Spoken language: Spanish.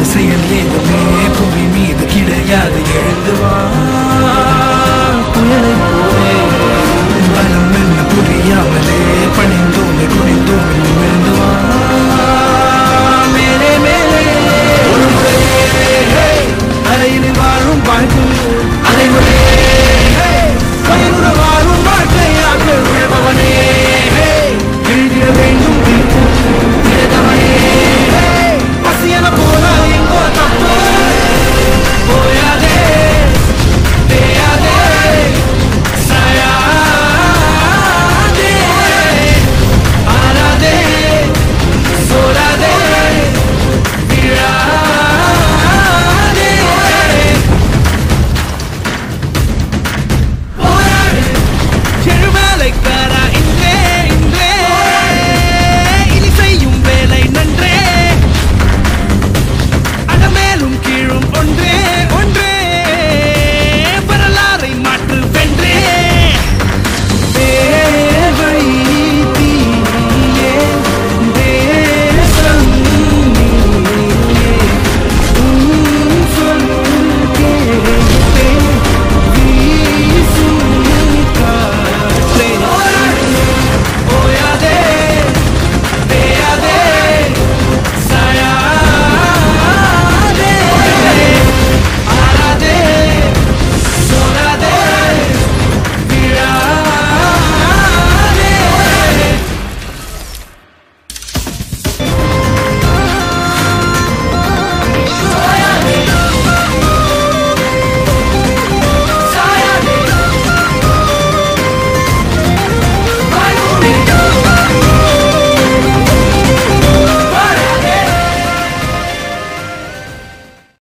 They say you